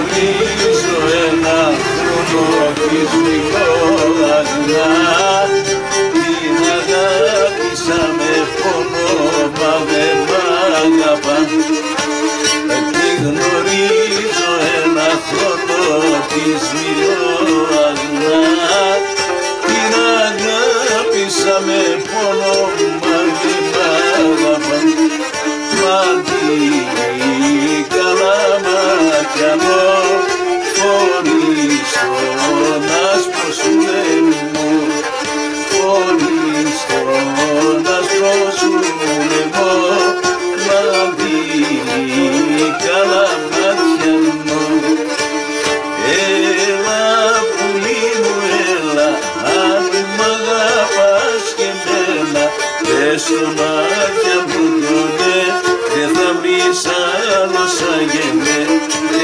χωρίζω ένα χρόνο της Νικόλας να την αγάπησα με πόνο μα με γνωρίζω ένα χρόνο της Νικόλας την αγάπησα με πόνο μα με αγαπά μα τι καλά μάτια μου.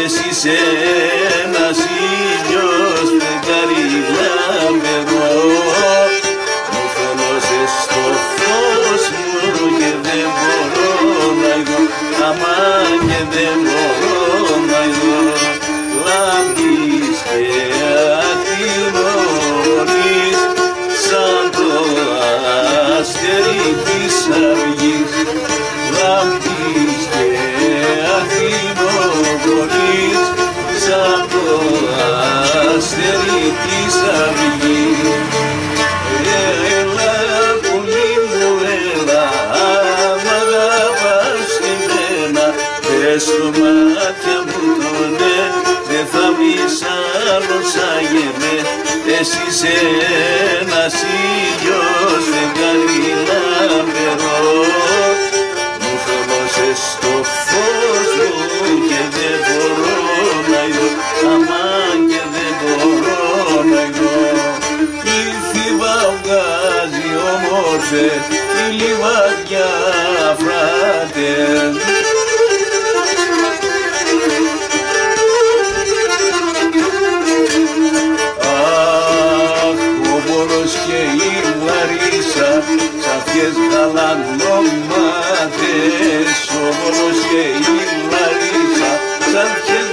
Εσύ είσαι ένας ήλιος και δεν μπορώ να δω λάμπεις και αθηνώνεις σαν το αστέρι της αυγής λάμπεις και αθηνώνεις σαν το αστέρι της αυγής πες το μάτια μου το ναι δεν θα βρεις άλλο σαν γεμέ. Εσύ είσαι ένας ήλιος φεγγάρι λαμπερό μου φαινόσες στο φως μου και δεν μπορώ να δω αμάν και δεν μπορώ να δω η θύβα βγάζει όμορφε η λιβαδιά φράτες και γαλανομάδες ο Μόνος και η Μαρίσα σαν και